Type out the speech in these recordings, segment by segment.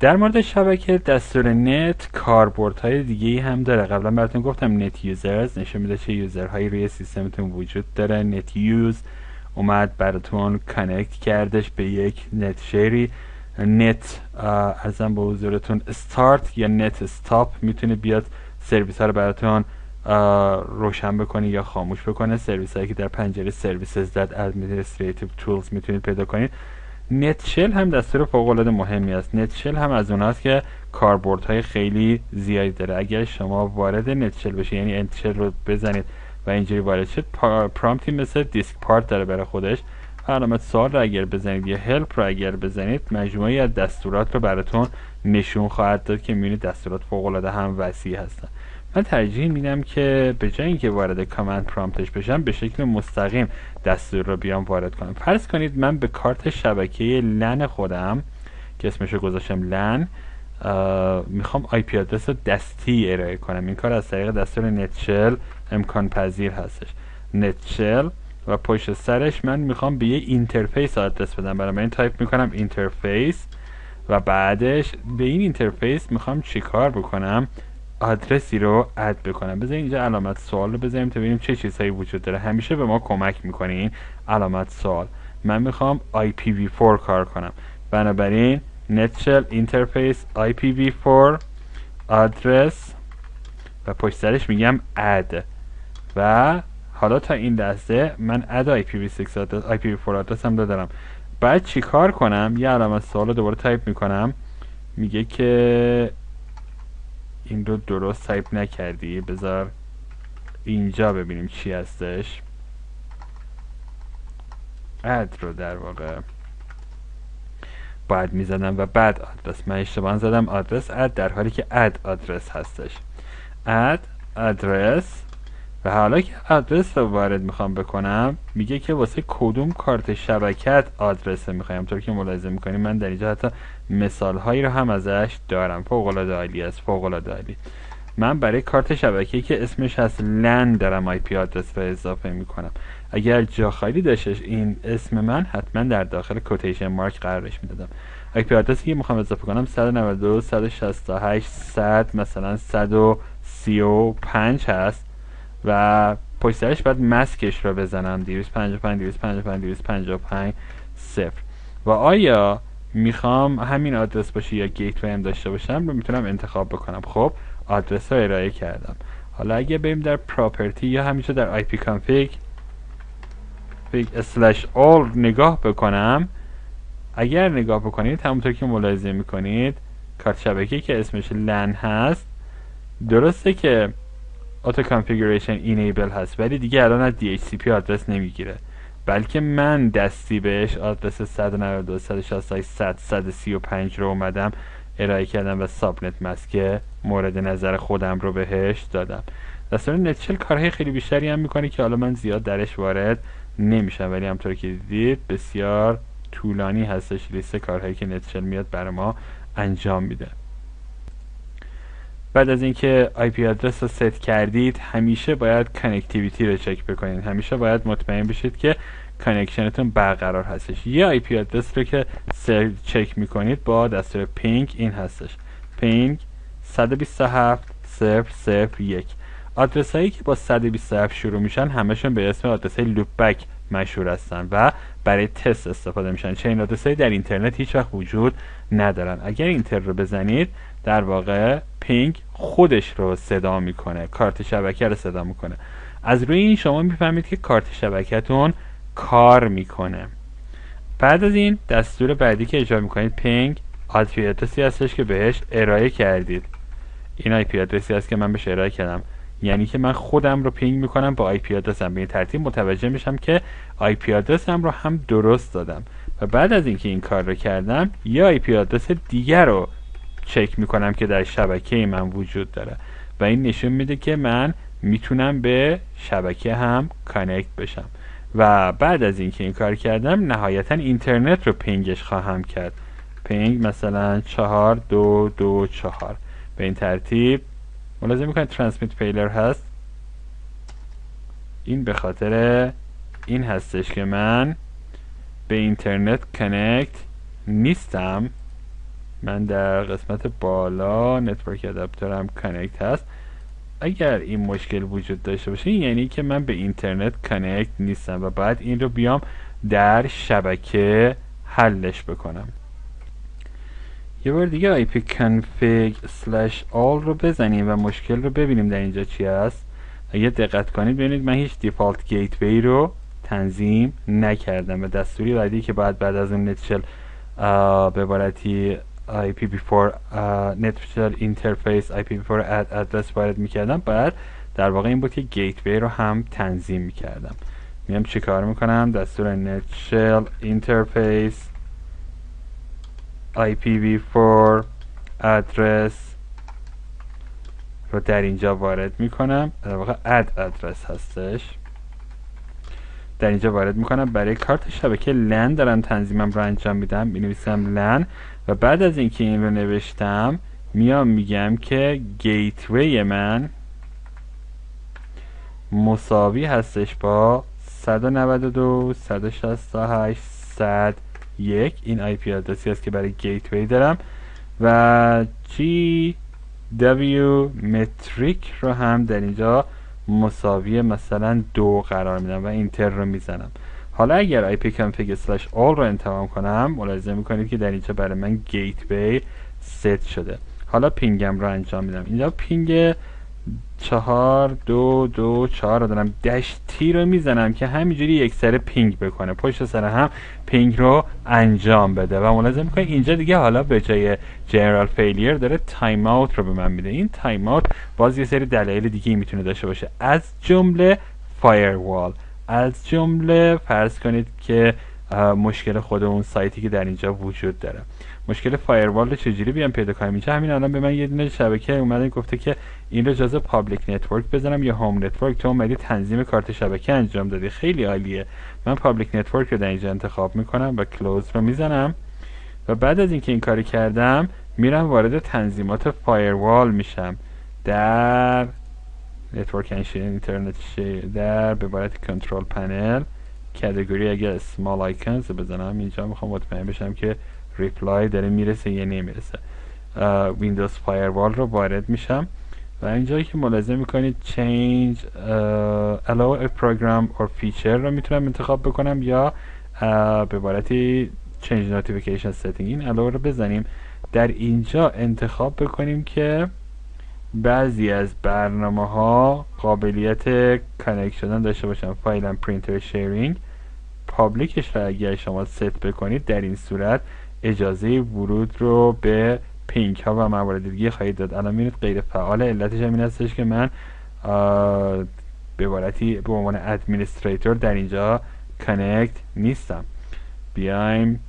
در مورد شبکه دستور net کاربردهای دیگه ای هم داره. قبلا براتون گفتم net users نشون میده چه user هایی روی سیستمتون وجود داره. net use اومد براتون connect کردش به یک net share ی. net عرضم به حضورتون استارت یا net stop می‌تونه بیاد سرویس ها رو براتون روشن بکنه یا خاموش بکنه. سرویس هایی که در پنجره services در administrative tools می‌تونید پیدا کنید. نتشل هم دستور فوق العاده مهمی است. نتشل هم از اوناست که کاربردهای خیلی زیادی داره. اگر شما وارد نتشل بشید یعنی نتشل رو بزنید و اینجوری وارد شد پرامپتی مثل دیسک پارت داره برای خودش. علامت سوال رو اگر بزنید یا هلپ رو اگر بزنید مجموعی از دستورات رو براتون نشون خواهد داد که می‌بینید دستورات فوق العاده هم وسیع هستن. من ترجیح میدم که به جای اینکه وارد کامند پرامپتش بشم به شکل مستقیم دستور رو بیام وارد کنم. فرض کنید من به کارت شبکه LAN خودم که اسمش رو گذاشتم LAN می‌خوام IP address دستی ارائه کنم. این کار از طریق دستور netshell امکان پذیر هستش. netshell و پشت سرش من می‌خوام به یه interface آدرس بدم. برای من تایپ می‌کنم interface و بعدش به این interface می‌خوام چیکار بکنم؟ آدرسی رو add بکنم. بذارین اینجا علامت سوال رو بذاریم تا ببینیم چه چیزهایی وجود داره. همیشه به ما کمک می‌کنین. علامت سوال. من می‌خوام IPv4 کار کنم. بنابراین netshell interface IPv4 address و پشت سرش میگم add و حالا تا این دسته من add IPv6 address IPv4 address هم دارم بعد چی کار کنم؟ یه علامت سوال رو دوباره تایپ می‌کنم. میگه که این رو درست تایپ نکردی؟ بذار اینجا ببینیم چی هستش. اد رو در واقع باید می‌زدم و بعد آدرس. من اشتباه زدم. آدرس اد در حالی که اد آدرس هستش. اد آدرس و حالا که آدرس رو وارد می‌خوام بکنم میگه که واسه کدوم کارت شبکت آدرس می‌خوایم. طور که ملاحظه می‌کنیم من در اینجا حتی مثال هایی رو هم ازش دارم. فوق العاده عالی است فوق العاده عالی. من برای کارت شبکه‌ای که اسمش هست LAN دارم IP address رو اضافه می‌کنم. اگر جا خالی داشتش این اسم من حتما در داخل quotation mark قرارش می‌دادم. IP address ی که می‌خوام اضافه کنم 192 168 100 مثلا 135 هست. و پشت سرش باید مسکش رو بزنم. 255 255 255 صفر. و آیا می‌خوام همین آدرس باشه یا gateway هم داشته باشم؟ رو می‌تونم انتخاب بکنم. خب آدرس رو ارائه کردم. حالا اگه بریم در property یا همیشه در ipconfig slash all نگاه بکنم. اگر نگاه بکنید همونطور که ملاحظه می‌کنید کارت شبکه که اسمش LAN هست درسته که auto configuration enable هست ولی دیگه الان از DHCP آدرس نمی‌گیره. بلکه من دستی بهش آدرس 192 168 100 135 رو اومدم ارائه کردم و subnet mask مورد نظر خودم رو بهش دادم. دستور netshell کارهای خیلی بیشتری هم می‌کنه که حالا من زیاد درش وارد نمیشم ولی همونطور که دیدید بسیار طولانی هستش لیست کارهایی که netshell میاد برای ما انجام میده. بعد از اینکه IP address رو ست کردید همیشه باید connectivity رو چک بکنید. همیشه باید مطمئن بشید که connection تون برقرار هستش. یه IP address رو که چک می‌کنید با دستور ping این هستش. ping 127 001 آدرس هایی که با 127 شروع میشن همشون به اسم آدرس loopback مشهور هستن و برای تست استفاده میشن. چه این آدرس در اینترنت هیچ وقت وجود ندارن. اگر enter رو بزنید در واقع ping خودش رو صدا می‌کنه کارت شبکه رو صدا می‌کنه. از روی این شما می‌فهمید که کارت شبکهتون کار می‌کنه. بعد از این دستور بعدی که اجرا می‌کنید ping IP address ی هستش که بهش ارائه کردید. این IP address ی هست که من بهش ارائه کردم. یعنی که من خودم رو ping می‌کنم با IP address م به این ترتیب متوجه میشم که IP address م رو هم درست دادم. و بعد از اینکه این کار رو کردم یا IP address دیگر رو چک می‌کنم که در شبکه من وجود داره. و این نشون میده که من می‌تونم به شبکه هم connect بشم. و بعد از اینکه این کار کردم نهایتا اینترنت رو ping ش خواهم کرد. ping مثلا چهار دو دو چهار. به این ترتیب ملاحظه می‌کنید transmit failure هست؟ این به خاطر این هستش که من به اینترنت connect نیستم. من در قسمت بالا network adapter م connect هست. اگر این مشکل وجود داشته باشه یعنی که من به اینترنت کانکت نیستم و بعد این رو بیام در شبکه حلش بکنم. یه بار دیگه IP config slash all رو بزنیم و مشکل رو ببینیم در اینجا چی هست. اگه دقت کنید ببینید من هیچ دیفالت گیتوی رو تنظیم نکردم. و دستوری بعدی که باید بعد از اون نتشل به عبارتی IPv4 netshell interface IPv4 address وارد می‌کردم. بعد در واقع این بود که gateway رو هم تنظیم می‌کردم. میام چی کار می‌کنم؟ دستور netshell interface IPv4 address رو در اینجا وارد می‌کنم. در واقع add address هستش. در اینجا وارد می‌کنم. برای کارت شبکه LAN دارم تنظیمم رو انجام میدم. می‌نویسم LAN و بعد از اینکه این رو نوشتم میام میگم که گیتوی من مساوی هستش با 192 168 101 این آی پی آدرسی است که برای گیتوی دارم. و جی W متریک رو هم در اینجا مساوی مثلا دو قرار میدم و اینتر رو می‌زنم. حالا اگر ipconfig slash all رو انتخاب کنم ملاحظه می‌کنید که در اینجا برای من gateway set شده. حالا ping م رو انجام میدم. اینجا ping چهار دو دو چهار رو دارم. dash t رو می‌زنم که همینجوری یک سر ping بکنه. پشت سر هم ping رو انجام بده. و ملاحظه می‌کنید اینجا دیگه حالا به جای general failure داره time out رو به من میده. این time out باز یه سری دلایل دیگه می‌تونه داشته باشه. از جمله firewall از جمله فرض کنید که مشکل خود اون سایتی که در اینجا وجود داره. مشکل firewall رو چجوری بیام پیدا کنم؟ اینجا همین الان به من یه دونه شبکه اومده گفته که این رو جزء public network بزنم یا home network تو اومدی تنظیم کارت شبکه انجام دادی. خیلی عالیه. من public network رو در اینجا انتخاب می‌کنم و close رو می‌زنم. و بعد از اینکه این کاری کردم میرم وارد تنظیمات firewall میشم. در network internet در به عبارت control panel category اگر small icons بزنم اینجا می‌خوام مطمئن بشم که reply داره می‌رسه یا نمی‌رسه. Windows Firewall رو وارد میشم. و اینجایی که ملاحظه می‌کنید change uh, allow a program or رو می‌تونم انتخاب بکنم یا uh, به عبارتی change notification setting این allow رو بزنیم. در اینجا انتخاب بکنیم که بعضی از برنامه ها قابلیت connect شدن داشته باشن. file printer sharing public ش را اگر شما ست بکنید در این صورت اجازه ورود رو به ping ها و موارد دیگه خواهید داد. الان می‌بینید غیر فعال علتش هم این هستش که من به عبارتی به عنوان administrator در اینجا connect نیستم. بیایم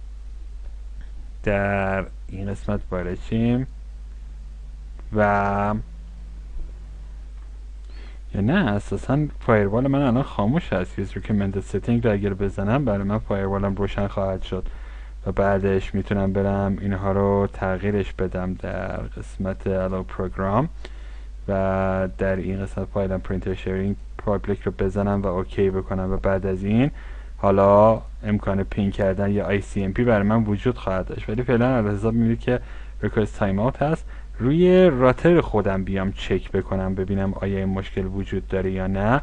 در این قسمت وارد شیم و یا نه اساسا firewall من الان خاموش هست. use recommended setting رو اگر بزنم برای من firewall م روشن خواهد شد. و بعدش می‌تونم برم اینها رو تغییرش بدم در قسمت allow program و در این قسمت file م printer sharing public رو بزنم و OK بکنم و بعد از این حالا امکان ping کردن یا ICMP برای من وجود خواهد داشت. ولی فعلا از حساب می‌بینید که request time out هست. روی router خودم بیام چک بکنم ببینم آیا این مشکل وجود داره یا نه.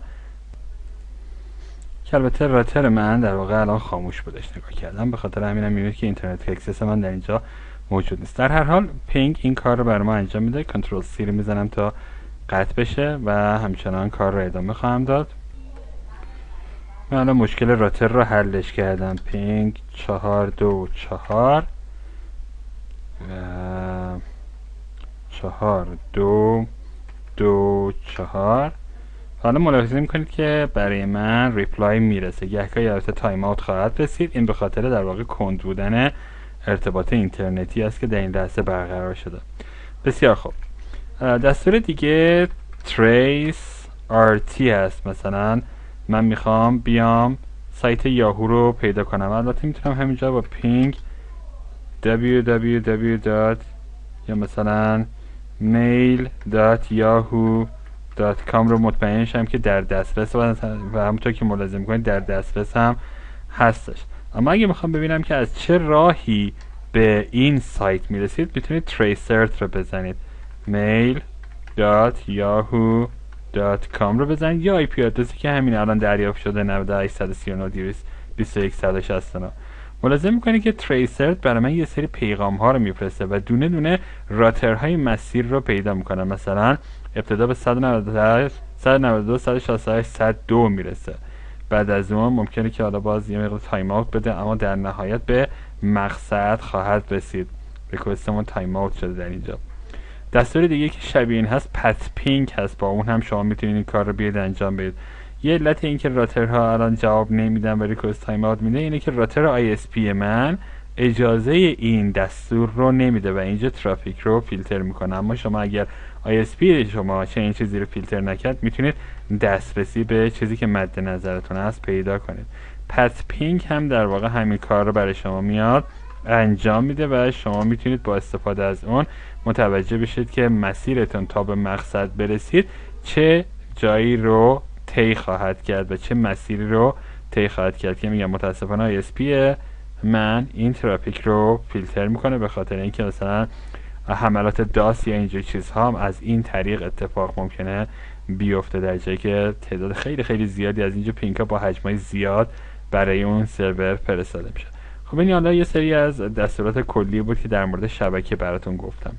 که البته router من در واقع الان خاموش بودش نگاه کردم. به خاطر همینم می‌بینید که internet access من در اینجا موجود نیست. در هر حال ping این کار رو برای ما انجام میده. control C رو می‌زنم تا قطع بشه و همچنان کار رو ادامه خواهم داد. من الان مشکل router رو حلش کردم. ping چهار دو چهار. و چهار دو دو چهار. حالا ملاحظه می‌کنید که برای من reply می‌رسه. گهگاهی البته time out خواهد رسید. این به خاطر در واقع کند بودن ارتباط اینترنتی است که در این لحظه برقرار شده. بسیار خوب. دستور دیگه tracert هست مثلا. من می‌خوام بیام سایت یاهو رو پیدا کنم. البته می‌تونم همینجا با ping www. یا مثلا mail.yahoo dot com رو مطمئن شم که در دسترس و همونطور که ملاحظه می‌کنید در دسترس هم هستش. اما اگه می‌خوام ببینم که از چه راهی به این سایت می‌رسید می‌تونید tracert رو بزنید. mail.yahoo.com رو بزنید. یا IP address ی که همین الان دریافت شده 98 ملاحظه می‌کنید که tracert برای من یه سری پیغام ها رو میفرسته و دونه دونه router های مسیر رو پیدا می‌کنه. مثلا ابتدا به 192 168 102 می‌رسه. بعد از اون ممکنه که حالا باز یه مقدار time out بده اما در نهایت به مقصد خواهد رسید. request مون time out شده در اینجا. دستور دیگه که شبیه این هست pathping هست. با اون هم شما می‌تونید این کار رو بیاید انجام بدید. یه علت این که router ها الان جواب نمیدن و request time out میده اینه که router ISP من اجازه این دستور رو نمیده و اینجا ترافیک رو فیلتر می‌کنه. اما شما اگر ISP شما چه این چیزی رو فیلتر نکرد می‌تونید دسترسی به چیزی که مد نظرتون هست پیدا کنید. پت پینگ هم در واقع همین کار رو برای شما میاد انجام میده و شما می‌تونید با استفاده از اون متوجه بشید که مسیرتون تا به مقصد برسید چه جایی رو طی خواهد کرد و چه مسیری رو طی خواهد کرد که میگم متاسفانه ISP من این ترافیک رو فیلتر می‌کنه به خاطر اینکه مثلا حملات داس یا اینجور چیزها هم از این طریق اتفاق ممکنه بیفته در جایی که تعداد خیلی خیلی زیادی از اینجا پینکا با حجمای زیاد برای اون سرور فرستاده میشه. خب این حالا یه سری از دستورات کلی بود که در مورد شبکه براتون گفتم.